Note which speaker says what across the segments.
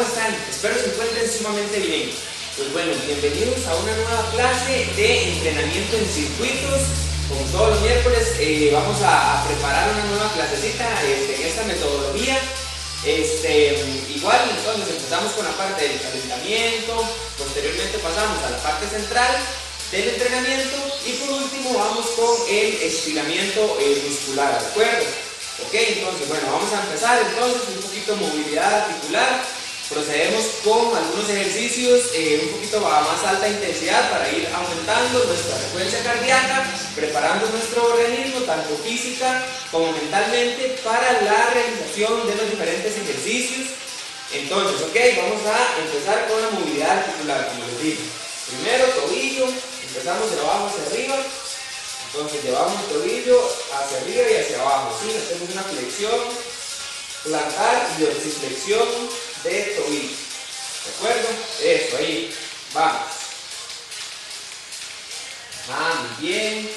Speaker 1: ¿cómo están? Espero se encuentren sumamente bien. Pues bueno, bienvenidos a una nueva clase de entrenamiento en circuitos. Como todos los miércoles eh, vamos a, preparar una nueva clasecita este, en esta metodología. Este, igual entonces empezamos con la parte del calentamiento, posteriormente pasamos a la parte central del entrenamiento y por último vamos con el estiramiento eh, muscular, ¿de acuerdo? Ok, entonces bueno, vamos a empezar entonces un poquito movilidad articular. Procedemos con algunos ejercicios eh, un poquito a más alta intensidad para ir aumentando nuestra frecuencia cardíaca, preparando nuestro organismo tanto física como mentalmente para la realización de los diferentes ejercicios. Entonces, ok, vamos a empezar con la movilidad articular, como les dije. Primero tobillo, empezamos de abajo hacia arriba, entonces llevamos el tobillo hacia arriba y hacia abajo, ¿sí? Hacemos una flexión plantar y dorsiflexión de tobillo. ¿De acuerdo? Eso, ahí. Vamos. Ah, muy bien.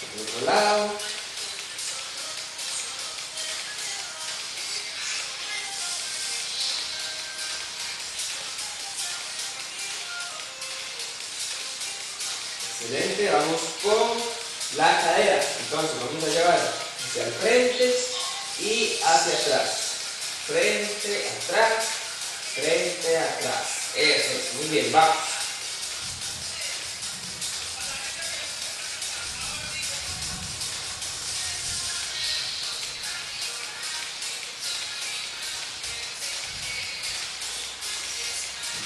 Speaker 1: Por otro lado. Excelente, vamos con la cadera. Entonces vamos a llevar hacia el frente y hacia atrás. Frente, atrás, frente, atrás. Eso es, muy bien, vamos.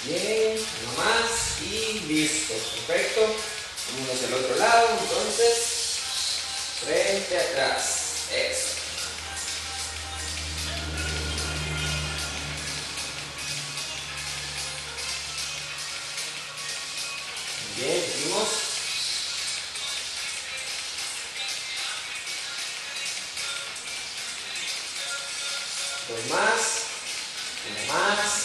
Speaker 1: Bien, uno más y listo, perfecto. Vamos hacia el otro lado, entonces, frente, atrás, eso. Bien, seguimos. Dos más, uno más.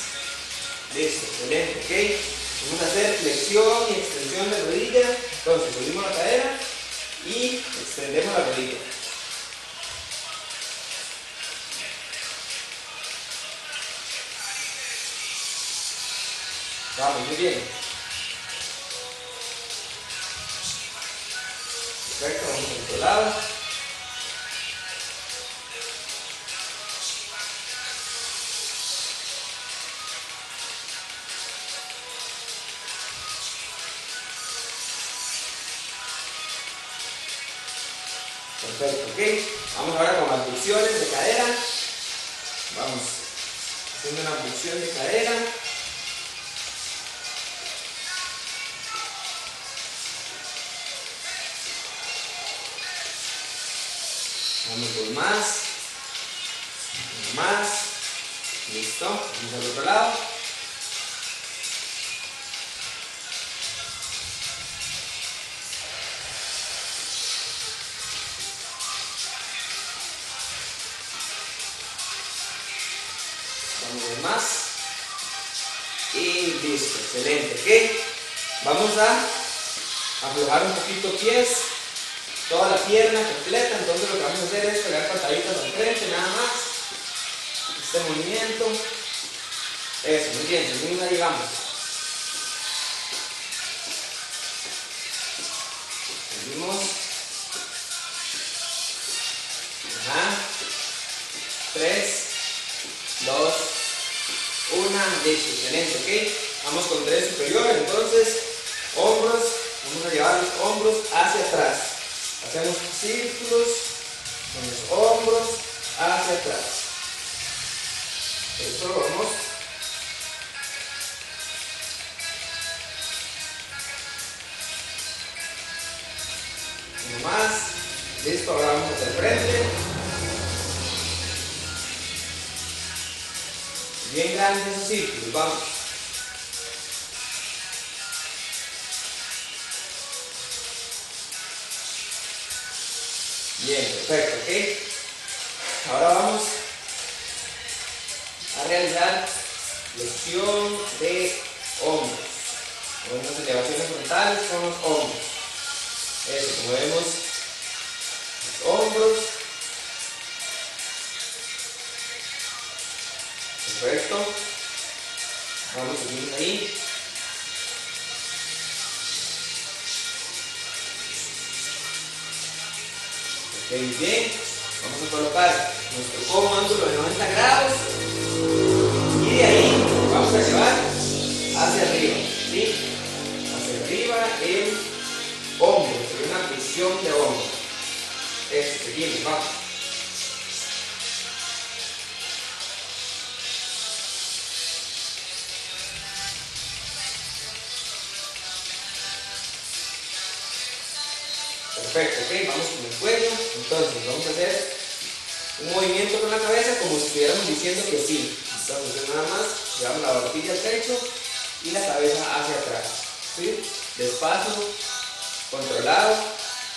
Speaker 1: Listo, excelente, ok. Vamos a hacer flexión y extensión de rodilla. Entonces, subimos la cadera y extendemos la rodilla. Vamos, muy bien. Perfecto, ok. Vamos ahora con abducciones de cadera. Vamos haciendo una abducción de cadera. Vamos con más. Uno más. Listo. Vamos al otro lado. Vamos con más. Y listo. Excelente. ¿ok? Vamos a aflojar un poquito pies toda la pierna completa, entonces lo que vamos a hacer es pegar pataditas al frente, nada más. Este movimiento. Eso, muy bien, seguimos ahí, vamos. Seguimos. Ajá. Tres, dos, una, listo, excelente, ok. Vamos con tres superiores, entonces, hombros, vamos a llevar los hombros hacia atrás. Hacemos círculos con los hombros hacia atrás. Eso vamos. Uno más. Listo, ahora vamos hacia el frente. Bien grandes círculos, vamos. Bien, perfecto, ¿ok? Ahora vamos a realizar flexión de hombros. Movemos elevaciones frontales con los hombros. Eso, movemos los hombros. Perfecto. Vamos, seguimos ahí. Ok, bien. Vamos a colocar nuestro codo ángulo de 90 grados. Y de ahí vamos a llevar hacia arriba. ¿sí? Hacia arriba el hombro. Sería una visión de hombro. Eso, seguimos, vamos. Entonces, vamos a hacer un movimiento con la cabeza como si estuviéramos diciendo que sí. Entonces, nada más, llevamos la barbilla al pecho y la cabeza hacia atrás. ¿sí? Despacio, controlado,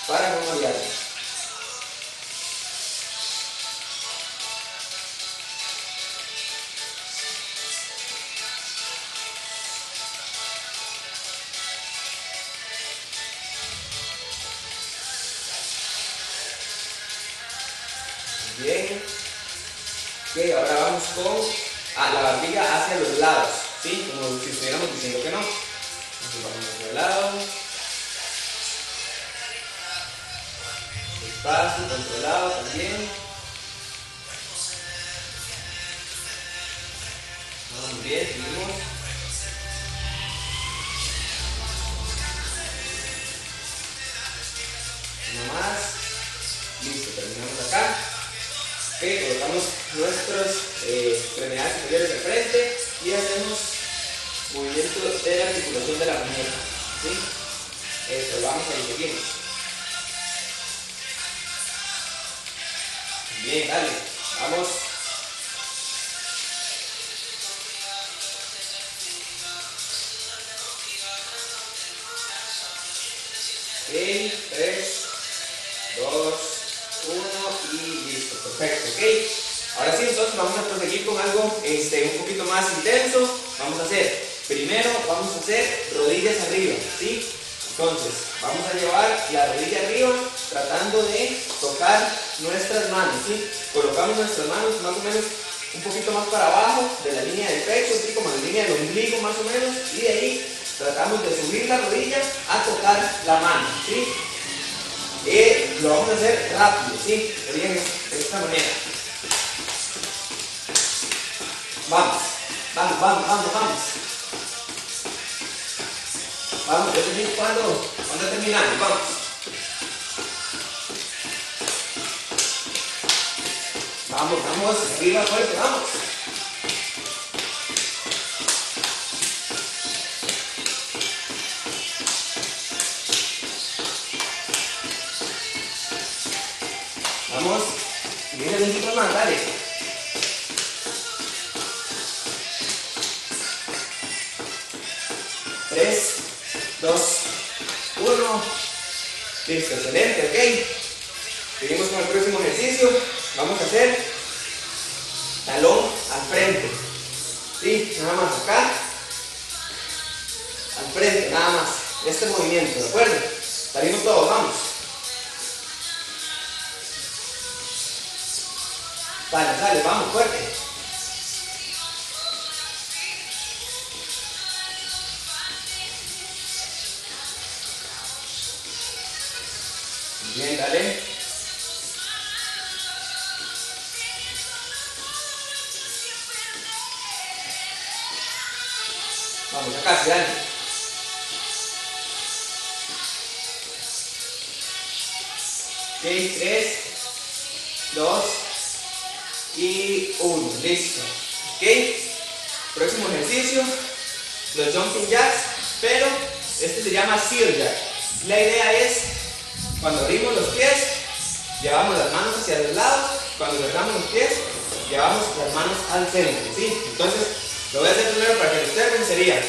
Speaker 1: para no marearnos. Vamos a hacer rodillas arriba, ¿sí? Entonces, vamos a llevar la rodilla arriba tratando de tocar nuestras manos, ¿sí? Colocamos nuestras manos más o menos un poquito más para abajo de la línea del pecho, así como la línea del ombligo más o menos, y de ahí tratamos de subir la rodilla a tocar la mano, ¿sí? Y lo vamos a hacer rápido, ¿sí? De esta manera. Vamos, vamos, vamos, vamos, vamos. Vamos, yo te digo cuando, cuando terminamos, vamos. Vamos, vamos, arriba fuerte, vamos. Vamos, viene un más, dale. Listo, excelente, ok. Seguimos con el próximo ejercicio. Vamos a hacer talón al frente. ¿Sí? Nada más acá. Al frente, nada más. Este movimiento, ¿de acuerdo? Salimos todos, vamos. Dale, dale, vamos, fuerte. Bien, dale. Vamos, acá, sí, dale. Tres, dos, y 1. Listo. ¿Ok? Próximo ejercicio, los jumping jacks, pero este se llama seal jack. La idea es, cuando abrimos los pies, llevamos las manos hacia los lados, cuando cerramos los pies, llevamos las manos al centro. ¿sí? Entonces, lo voy a hacer primero para que lo observen, sería,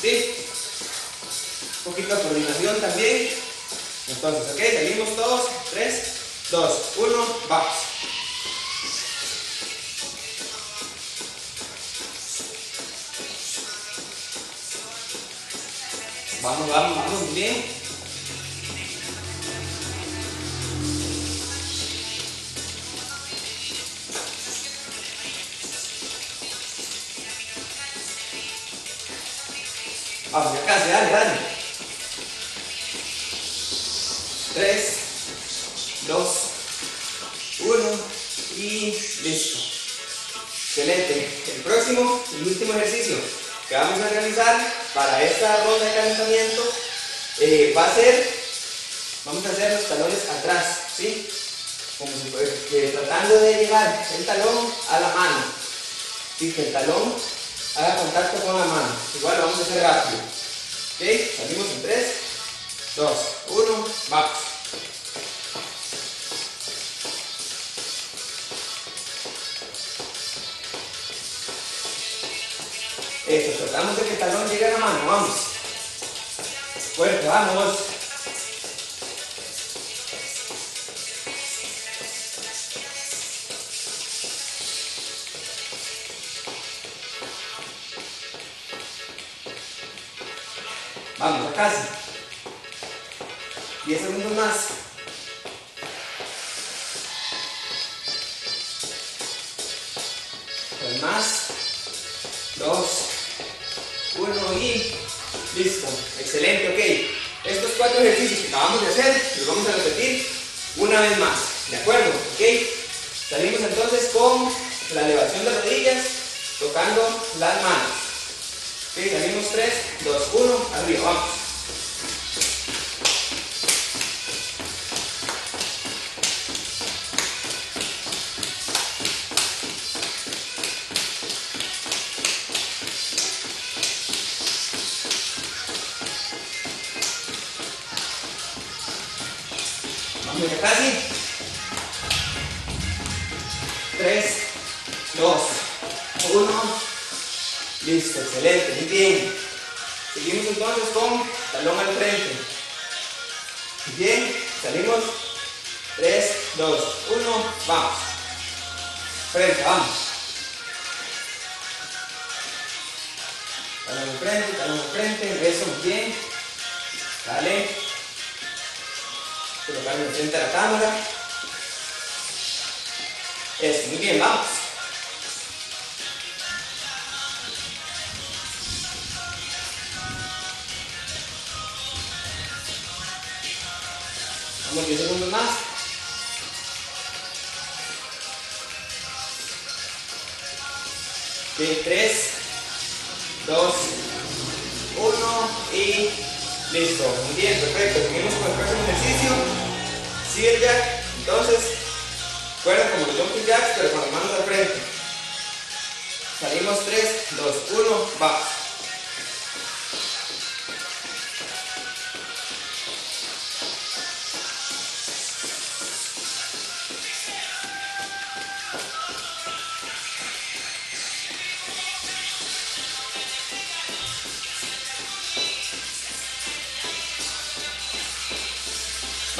Speaker 1: ¿sí? Un poquito de coordinación también. Entonces, ok, salimos todos, 3, 2, 1, vamos. Vamos, vamos, vamos, bien. Vamos, ya casi, dale, dale. 3, 2, 1 y listo. Excelente. El próximo y último ejercicio que vamos a realizar para esta ronda de calentamiento eh, va a ser, vamos a hacer los talones atrás, ¿sí? Como si fuera, tratando de llegar el talón a la mano. ¿sí? El talón haga contacto con la mano. Igual lo vamos a hacer rápido. ¿Ok? Salimos en 3, 2, 1, vamos. Eso, tratamos de que el talón llegue a la mano, vamos. Fuerte, vamos. Casi. 10 segundos más. Más. Dos. Uno y listo. Excelente, ok. Estos cuatro ejercicios que acabamos de hacer los vamos a repetir una vez más. Ya casi. 3, 2, 1. Listo, excelente, muy bien. Seguimos entonces con talón al frente. Bien, salimos. 3, 2, 1, vamos. Frente, vamos. Talón al frente, talón al frente, eso, bien. Dale. Colocarlo frente a la cámara. Eso, muy bien, vamos. Vamos 10 segundos más. Ok, 3, 2, 1 y listo. Muy bien, perfecto. Seguimos con. El jack. Entonces, fuera como los jumping jacks, pero con las manos al frente. Salimos 3, 2, 1, vamos.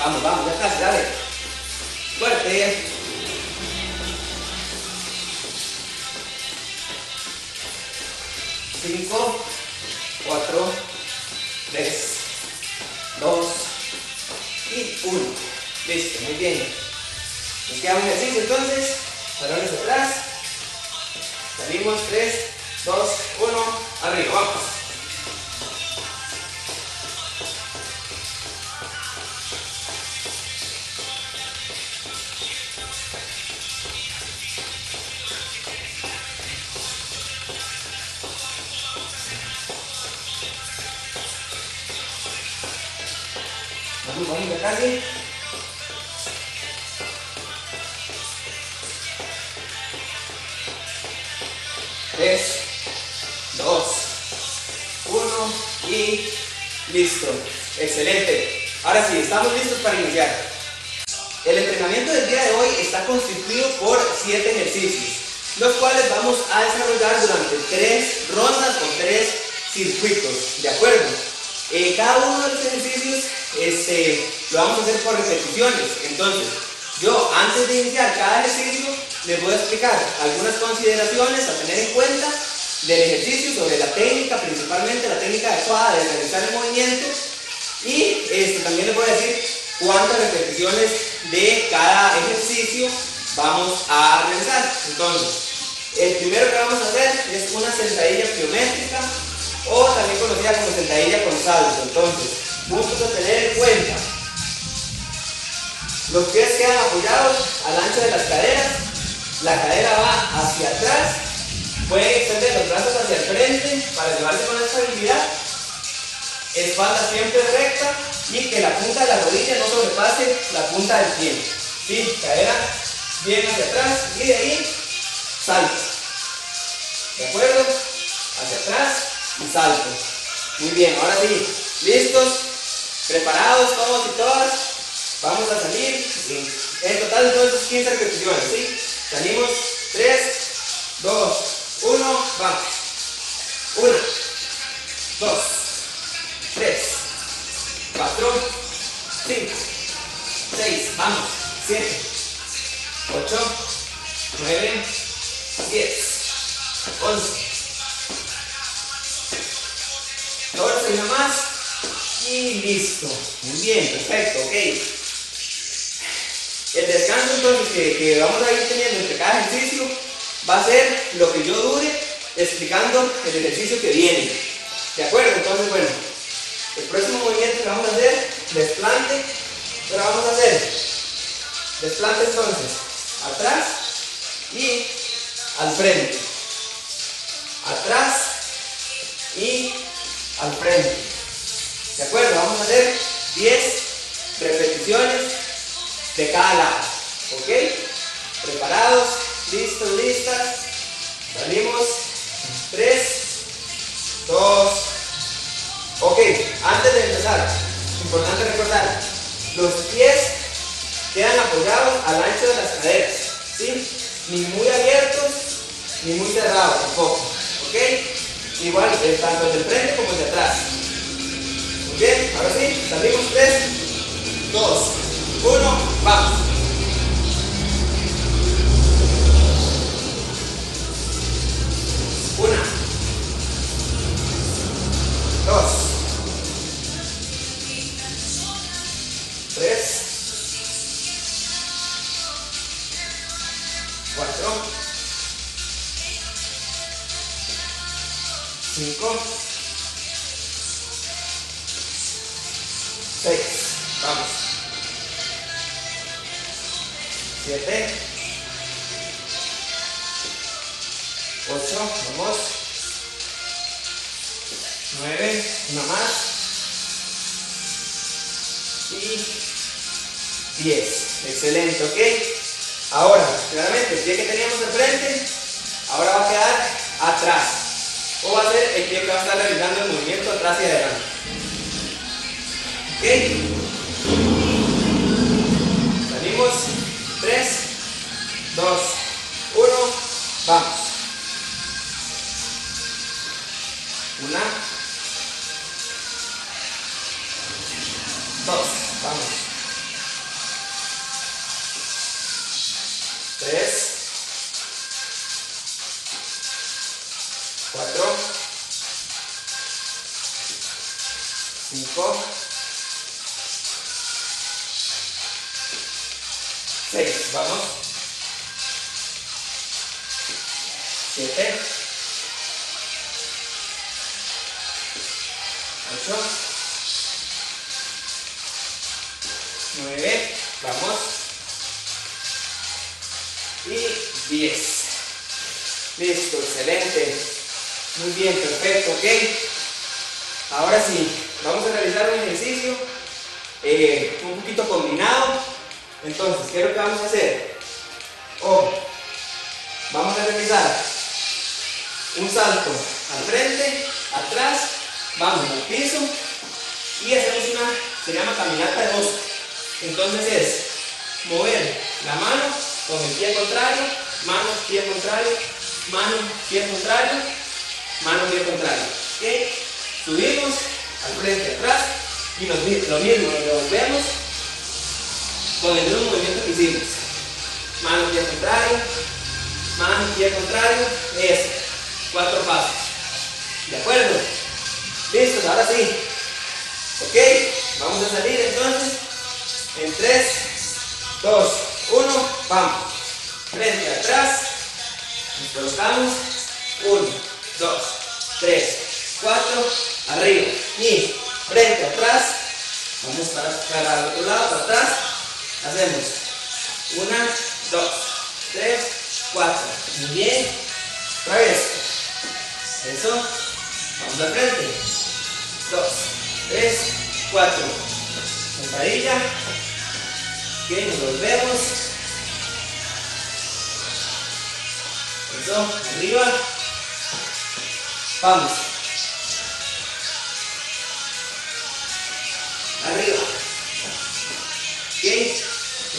Speaker 1: Vamos, vamos, ya casi, dale. Fuerte. Cinco, cuatro, tres, dos y uno. Listo, muy bien. Nos queda un ejercicio entonces. Talones atrás. Salimos, tres, Ahora sí, estamos listos para iniciar. El entrenamiento del día de hoy está constituido por siete ejercicios, los cuales vamos a desarrollar durante tres rondas o tres circuitos. ¿De acuerdo? Eh, cada uno de los ejercicios este, lo vamos a hacer por repeticiones. Entonces, yo antes de iniciar cada ejercicio les voy a explicar algunas consideraciones a tener en cuenta del ejercicio sobre la técnica, principalmente la técnica adecuada de realizar el movimiento. Y este, también les voy a decir cuántas repeticiones de cada ejercicio vamos a realizar. Entonces, el primero que vamos a hacer es una sentadilla pliométrica o también conocida como sentadilla con salto. Entonces, puntos a tener en cuenta. Los pies quedan apoyados al ancho de las caderas, la cadera va hacia atrás, pueden extender los brazos hacia el frente para llevarse con estabilidad, espalda siempre recta y que la punta de la rodilla no sobrepase la punta del pie. ¿Sí? Cadera bien hacia atrás y de ahí salto. ¿De acuerdo? Hacia atrás y salto. Muy bien, ahora sí, listos, preparados todos y todas. Vamos a salir. En total entonces 15 repeticiones, ¿sí? Salimos 3, 2, 1, vamos. 1, 2, 3, 4, 5, 6, vamos. 7, 8, 9, 10, 11, 14 y más. Y listo. Muy bien, perfecto, ok. El descanso entonces que, que, vamos a ir teniendo entre cada ejercicio va a ser lo que yo dure explicando el ejercicio que viene. ¿De acuerdo? Entonces, bueno, el próximo movimiento que vamos a hacer, desplante, pero vamos a hacer desplante entonces, atrás y al frente, atrás y al frente. ¿De acuerdo? Vamos a hacer 10 repeticiones de cada lado. ¿Ok? ¿Preparados? ¿Listos? ¿Listas? Salimos. 3, 2, ok. Antes de empezar, importante recordar, los pies quedan apoyados al ancho de las caderas. ¿Sí? Ni muy abiertos, ni muy cerrados tampoco. ¿Ok? Igual, eh, tanto de frente como de atrás. Bien, ahora sí, salimos 3, 2, 1, vamos. Una, dos, 5, 6, vamos, 7, 8, vamos, 9, una más, y 10, excelente, ok, ahora, claramente el pie que teníamos de frente, ahora va a quedar atrás, o va a ser el pie que va a estar realizando el movimiento atrás y adelante. ¿Ok? Salimos. 3, 2, Ahora sí, vamos a realizar un ejercicio eh, un poquito combinado. Entonces, ¿qué es lo que vamos a hacer? Vamos a realizar un salto al frente, atrás, vamos al piso y hacemos una, se llama caminata de dos. Entonces es mover la mano con el pie contrario, mano, pie contrario, mano, pie contrario, mano, pie contrario. Subimos al frente, atrás y nos, lo mismo, nos devolvemos con el mismo movimiento que hicimos. Mano, pie contrario, mano, pie contrario, eso. Cuatro pasos. ¿De acuerdo? Listos, ahora sí. ¿Ok? Vamos a salir entonces en 3, 2, 1, vamos. Frente, atrás. Nos colocamos. 1, 2, 3, 4, arriba. Y frente, atrás. Vamos para, para el otro lado, para atrás. Hacemos 1, 2, 3, 4. Muy bien. Otra vez. Eso. Vamos al frente. 2, 3, 4. Sentadilla. Ok, nos volvemos. Eso, arriba. Vamos.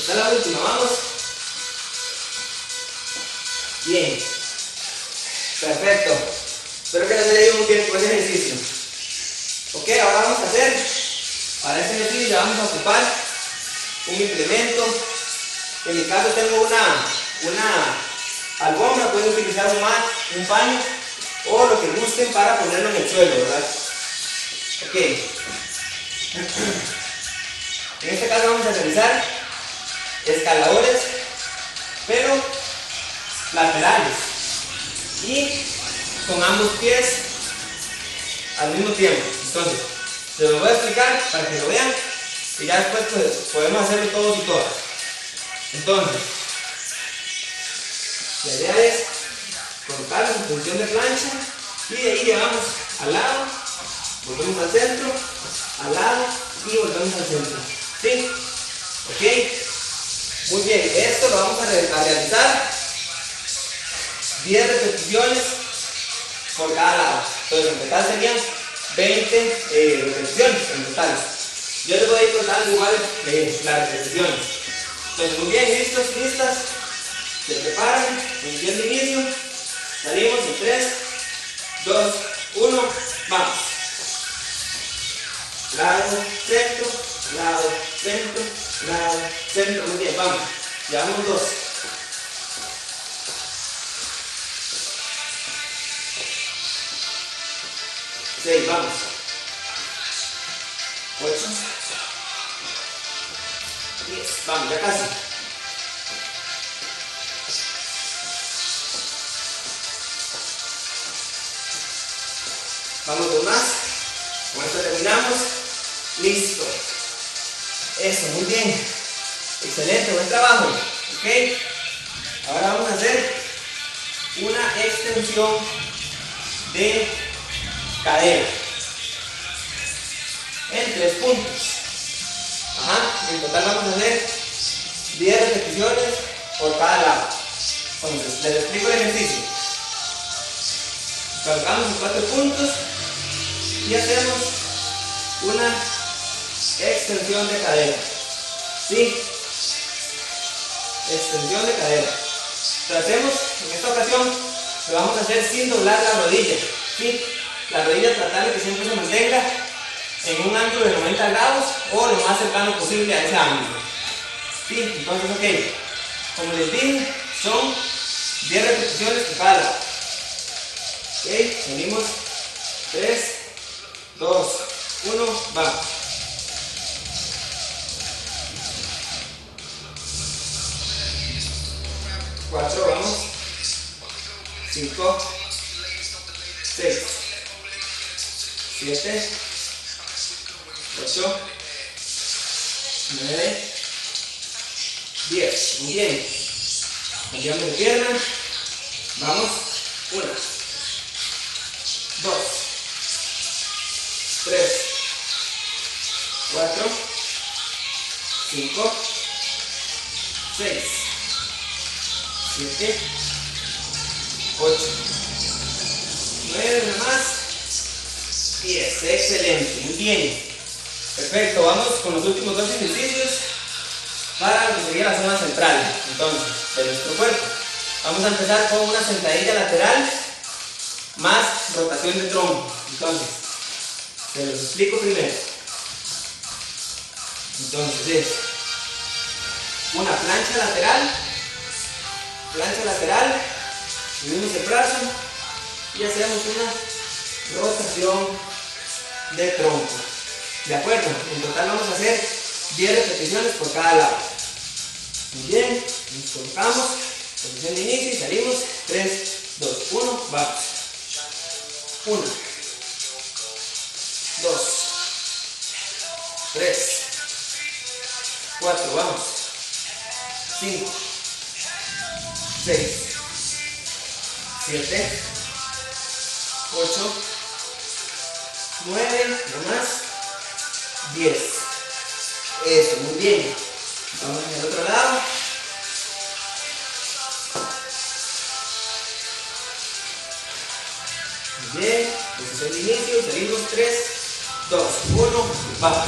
Speaker 1: Esta es la última, vamos. Bien. Perfecto. Espero que les haya ido muy bien con ese ejercicio. Ok, ahora vamos a hacer, para este ejercicio ya vamos a ocupar un implemento. En mi caso tengo una, una alfombra, pueden utilizar un mat, un paño o lo que gusten para ponerlo en el suelo, ¿verdad? Ok. En este caso vamos a realizar escaladores, pero laterales y con ambos pies al mismo tiempo. Entonces, se los voy a explicar para que lo vean y ya después pues, podemos hacerlo todos y todas. Entonces, la idea es colocarlo en función de plancha y de ahí llevamos al lado, volvemos al centro, al lado y volvemos al centro. ¿Sí? ¿Ok? Muy bien, esto lo vamos a, realizar 10 repeticiones por cada lado. Entonces en total serían 20 eh, repeticiones en total. Yo les voy a ir contando igual eh, las repeticiones. Entonces muy bien, listos, listas. Se preparan, función de inicio. Vamos. Llevamos dos. Seis, vamos. Ocho. Diez, vamos, ya casi. Vamos dos más. Con esto terminamos. Listo. Eso, muy bien. Excelente, buen trabajo. ¿Ok? Ahora vamos a hacer una extensión de cadera. En tres puntos. Ajá. En total vamos a hacer 10 repeticiones por cada lado. Entonces, les explico el ejercicio. Colocamos en cuatro puntos y hacemos una extensión de cadera. ¿Sí? Extensión de cadera. Tratemos, en esta ocasión, lo vamos a hacer sin doblar la rodilla. ¿Sí? La rodilla tratar de que siempre se mantenga en un ángulo de 90 grados o lo más cercano posible a ese ángulo. ¿Sí? Entonces, ok. Como les dije, son 10 repeticiones por cada. Ok, venimos. 3, 2, 1, vamos. Cuatro, vamos. Cinco, seis, siete, ocho, nueve, diez. Muy bien. Cambiamos de pierna. Vamos. Una, dos, tres, cuatro, cinco, seis, siete, ocho, nueve, una más, diez. Excelente, muy bien. Perfecto, vamos con los últimos dos ejercicios para sería la zona central, entonces, de nuestro cuerpo. Vamos a empezar con una sentadilla lateral más rotación de tronco. Entonces, se los explico primero. Entonces es una plancha lateral, plancha lateral, unimos el brazo y hacemos una rotación de tronco. ¿De acuerdo? En total vamos a hacer 10 repeticiones por cada lado. Muy bien, nos colocamos, posición de inicio y salimos. 3, 2, 1, vamos. 1, 2, 3, 4, vamos. 5, 7, 8, 9, no más, 10. Eso, muy bien. Vamos al otro lado. Muy bien, posición de inicio, salimos 3, 2, 1, vamos.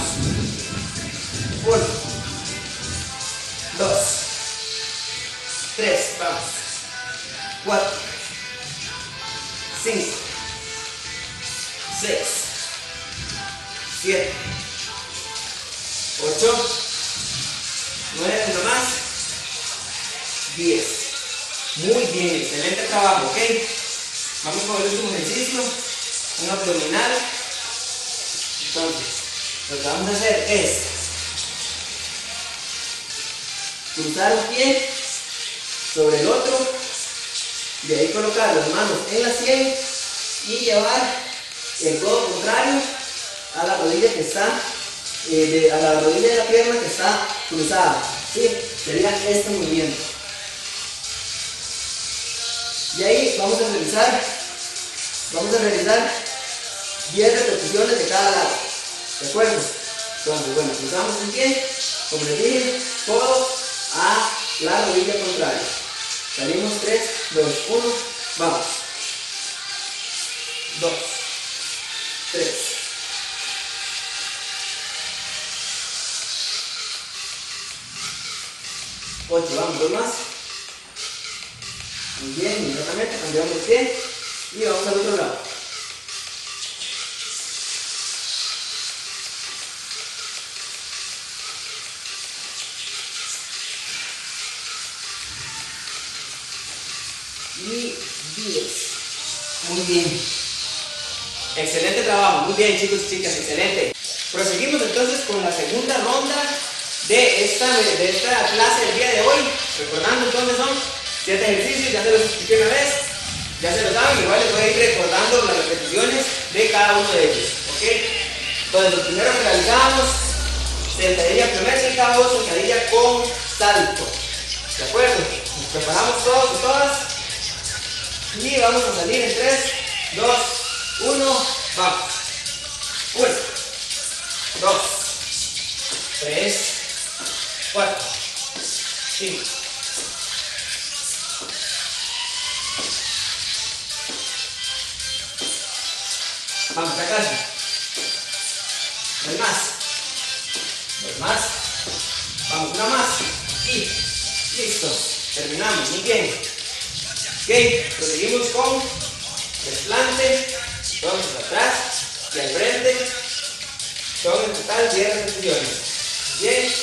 Speaker 1: 1, 2, 3, vamos. 4, 5, 6, 7, 8, 9, uno más, 10. Muy bien, excelente trabajo, ¿ok? Vamos con el último ejercicio, un abdominal. Entonces, lo que vamos a hacer es cruzar un pie sobre el otro, de ahí colocar las manos en la sien y llevar el codo contrario a la rodilla que está, eh, a la rodilla de la pierna que está cruzada. ¿sí? Sería este movimiento. Y ahí vamos a realizar, vamos a realizar 10 repeticiones de cada lado. ¿De acuerdo? Entonces, bueno, cruzamos un pie, como les dije, codo a la rodilla contraria. Salimos 3, 2, 1, vamos. 2, 3, 8, vamos, dos más. Muy bien, inmediatamente cambiamos de pie y vamos al otro lado. Y 10. Muy bien. Excelente trabajo, muy bien chicos y chicas, excelente. Proseguimos entonces con la segunda ronda de esta, de esta clase del día de hoy. Recordando entonces son 7 ejercicios, ya se los expliqué una vez, ya se los saben, igual les voy a ir recordando las repeticiones de cada uno de ellos. ¿Ok? Entonces lo primero que realizamos, sentadilla primer sentado, sentadilla con salto. ¿De acuerdo? Nos preparamos todos y todas. Y vamos a salir en 3, 2, 1, vamos. 1, 2, 3, 4, 5, 6. Vamos a casi. Dos más. Dos más. Vamos, una más. Y listo. Terminamos. Muy bien. Ok, proseguimos con desplante. Vamos atrás y al frente. Son en total 10 repeticiones. Bien.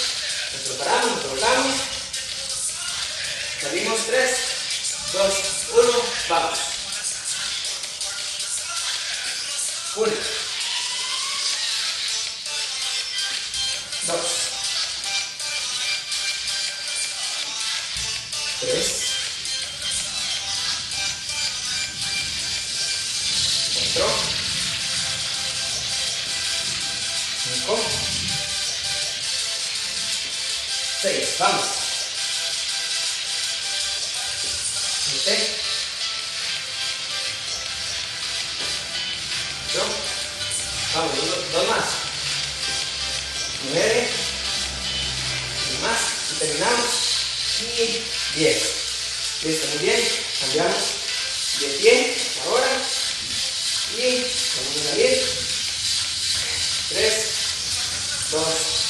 Speaker 1: Nos preparamos, nos colocamos. Salimos 3, 2, 1, vamos. 1, 6, vamos. 7, 8, vamos, dos, dos más. 9, más, y terminamos. Y 10. Listo, muy bien. Cambiamos de pie ahora. Y vamos a salir. 3, 2,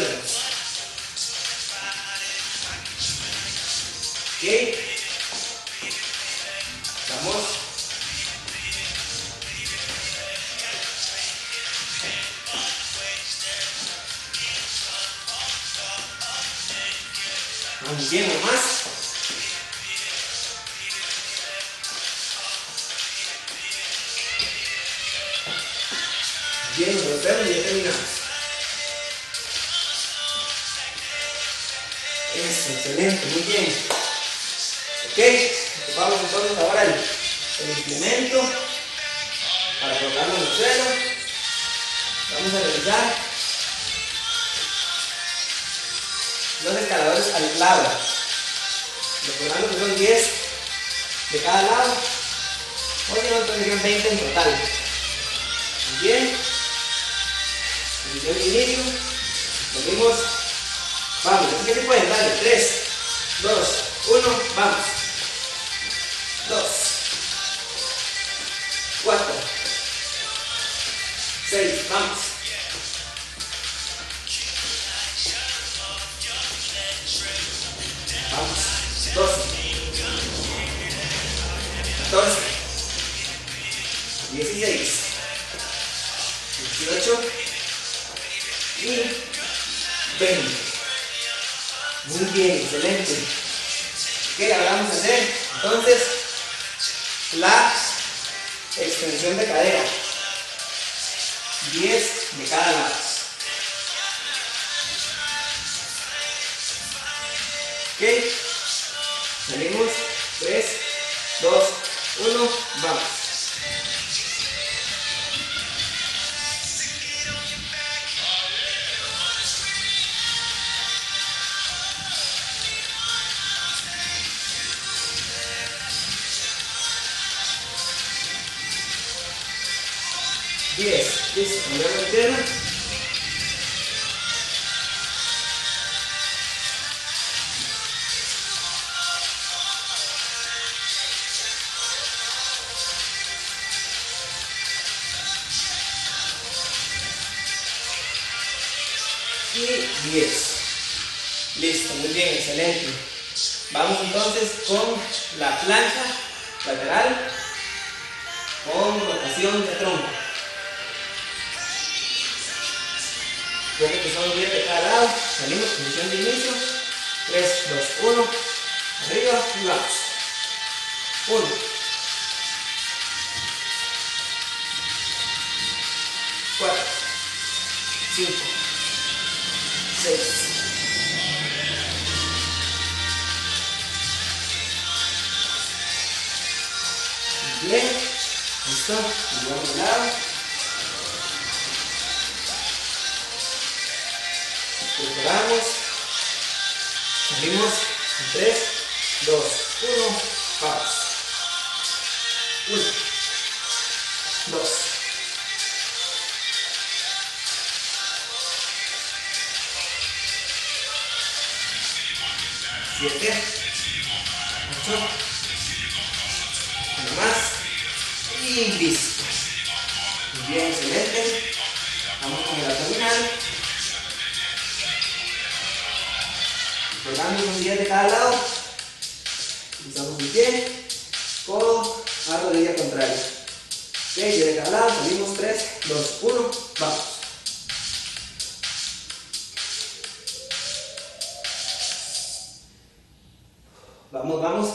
Speaker 1: y nos y 20. Muy bien, excelente. ¿Qué ahora vamos a hacer? Entonces, la extensión de cadera. 10 de cada lado. Ok. Salimos. Pierna. Y 10. Listo, muy bien, excelente. Vamos entonces con la plancha lateral con rotación de tronco. Salimos, posición de inicio. 3, 2, 1. Arriba y vamos. 1. 4. 5. 6. Bien. Listo. Y vamos de lado. Preparamos. Salimos en 3, 2, 1. Vamos. 1, 2, 7, 8, uno más y listo. Bien, Recordando un 10 de cada lado. Utilizamos un pie, codo, a rodilla contraria. Ok, 10 de cada lado, salimos 3, 2, 1, vamos. Vamos, vamos.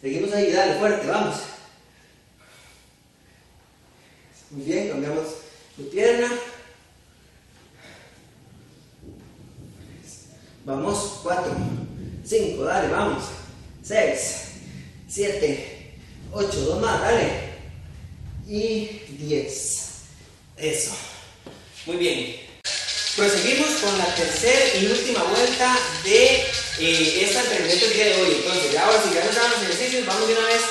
Speaker 1: Seguimos ahí, dale, fuerte, vamos. Muy bien, cambiamos de pierna. Vamos, 4,
Speaker 2: 5, dale, vamos. 6, 7, 8, dos más, dale. Y 10. Eso.
Speaker 1: Muy bien. Proseguimos con la tercera y última vuelta de eh, este entrenamiento del día de hoy. Entonces, ya ahora si ya nos dan los ejercicios, vamos de una vez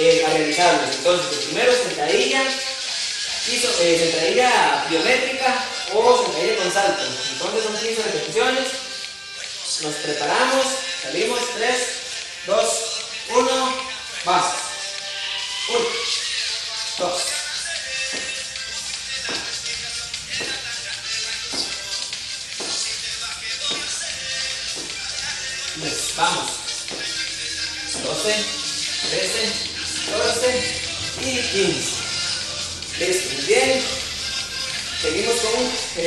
Speaker 1: eh, a realizarlos. Entonces, primero sentadilla, eh, sentadilla biométrica o sentadilla con salto. Entonces son 15 repeticiones. Nos preparamos, salimos, 3, 2, 1, vas. 1, 2, Vamos. 12, 13, 14 y 15. Listo, bien. Seguimos con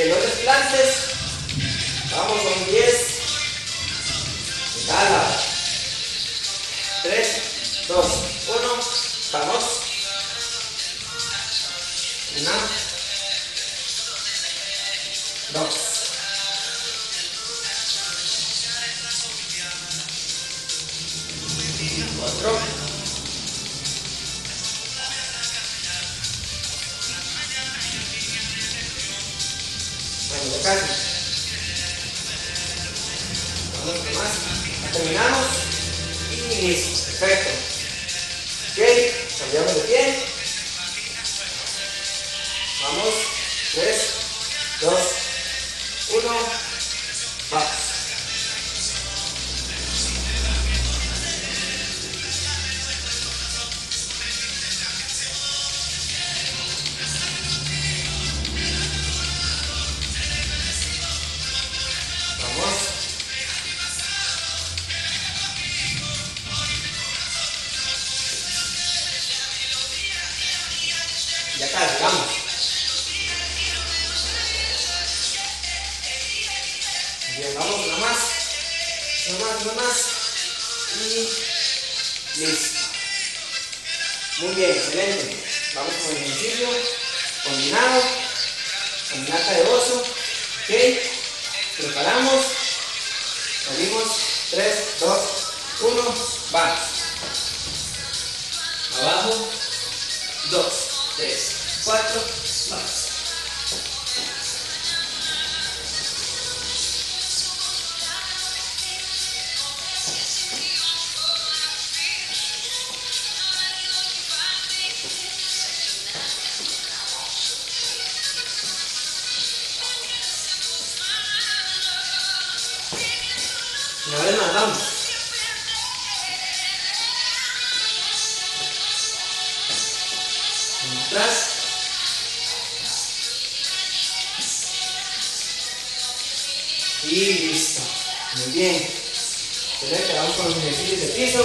Speaker 1: los desplantes. Vamos con 10. Cada 3, 2, 1. Vamos. Una. Dos. Otro. Bueno, casi. Vamos más. Terminamos. Y listo. Perfecto. Ok. Cambiamos de pie. Atrás. Y listo. Muy bien. Excelente, vamos con los ejercicios de piso.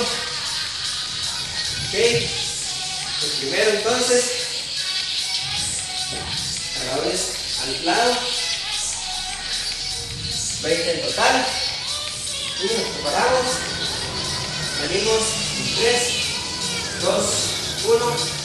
Speaker 1: Ok. El primero entonces. Cargadores al lado. 20 en total. Y nos preparamos. Salimos en 3, 2, 1.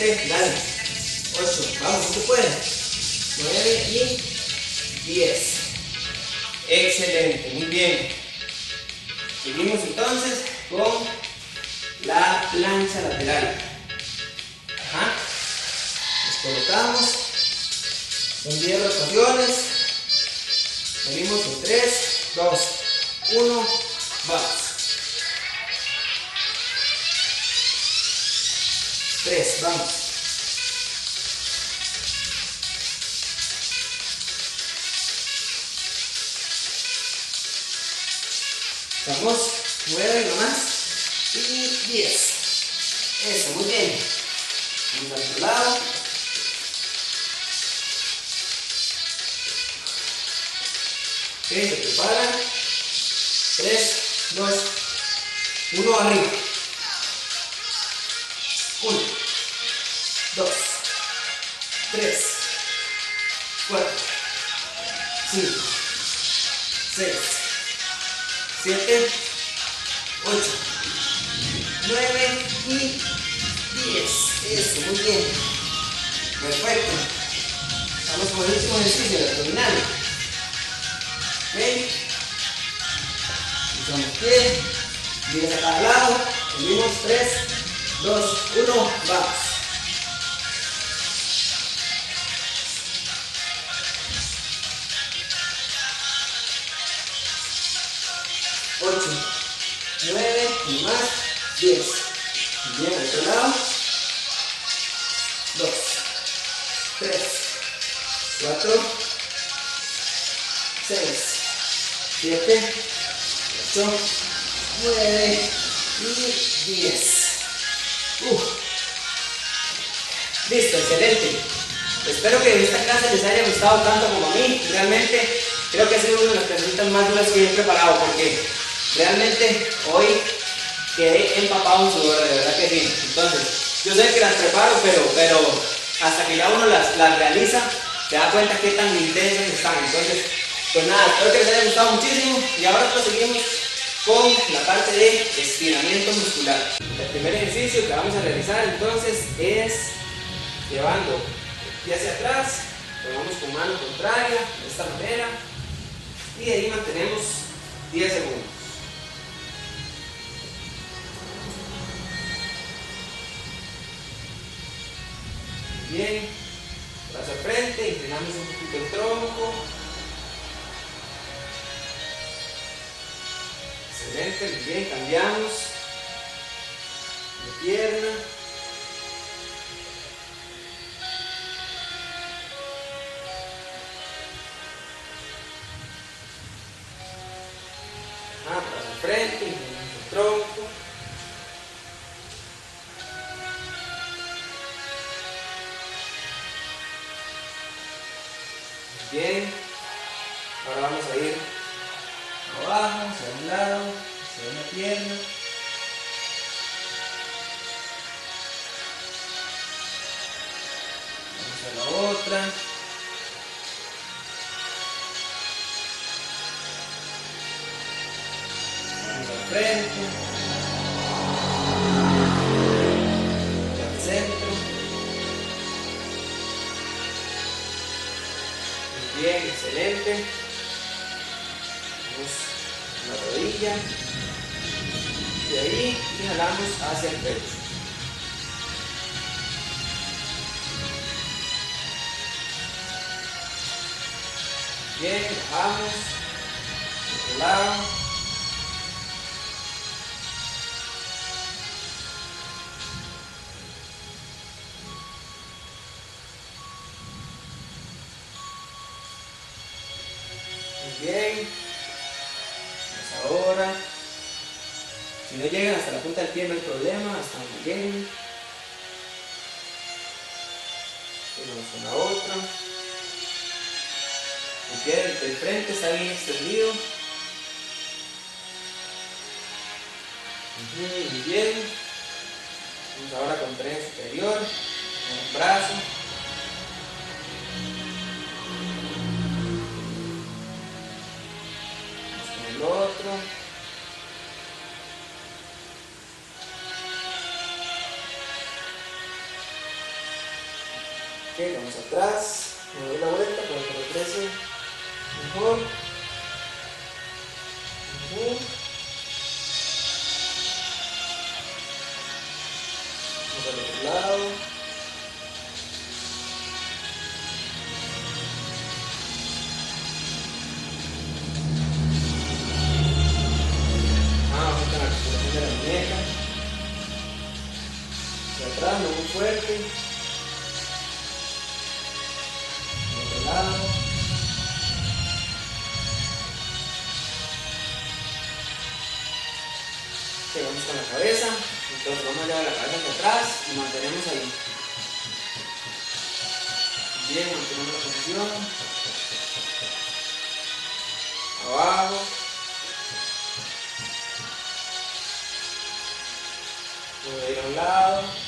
Speaker 1: 7, dale. 8, vamos, tú puedes.
Speaker 2: 9 y 10.
Speaker 1: Excelente, muy bien.
Speaker 2: 4, 5, 6, 7, 8, 9 y 10. Eso, muy bien. Perfecto. Estamos con el último ejercicio, el abdominal. ¿Ok? Usamos pie, 10 a cada lado. Unimos 3, 2, 1, vamos. 10. Bien, otro lado. 2, 3, 4, 6, 7, 8, 9 y 10. Uh.
Speaker 1: Listo, excelente. Espero que esta clase les haya gustado tanto como a mí. Realmente creo que ha sido una de las clases más duras que yo he preparado porque realmente hoy quedé empapado en sudor, de verdad que sí. Entonces, yo sé que las preparo, pero, pero hasta que ya uno las, las realiza, se da cuenta qué tan intensas están. Entonces, pues nada, espero que les haya gustado muchísimo y ahora proseguimos con la parte de estiramiento muscular. El primer ejercicio que vamos a realizar entonces es llevando el pie hacia atrás, tomamos con mano contraria, de esta manera, y ahí mantenemos 10 segundos. Bien, brazo al frente, inclinamos un poquito el tronco. Excelente, muy bien, cambiamos de pierna. Bien, bajamos. Otro lado. Muy bien. Vamos ahora. Si no llegan hasta la punta del pie no hay problema, hasta muy bien. Y vamos con El frente está bien extendido. Muy bien. Ahora con tren superior. Un brazo. Con el otro. Ok, vamos atrás.
Speaker 2: Hacia atrás, muy fuerte. Al otro lado.
Speaker 1: Ok, vamos con la cabeza. Entonces vamos a llevar la cabeza hacia atrás y mantenemos ahí. Bien, mantenemos la posición. Abajo. Voy a ir a un lado.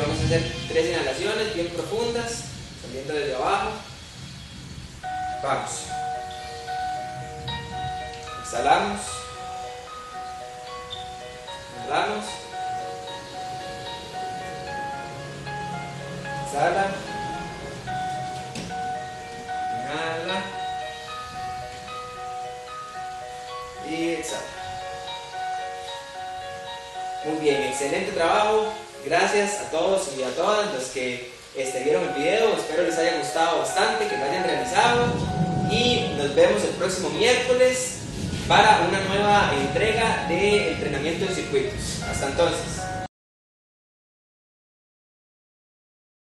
Speaker 1: Vamos a hacer tres inhalaciones bien profundas, saliendo desde abajo. Vamos. Exhalamos. Inhalamos. Exhala. Inhala. Y exhala. Muy bien, excelente trabajo. Gracias a todos y a todas los que este, vieron el video. Espero les haya gustado bastante, que lo hayan realizado. Y nos vemos el próximo miércoles para una nueva entrega de entrenamiento en circuitos. Hasta entonces.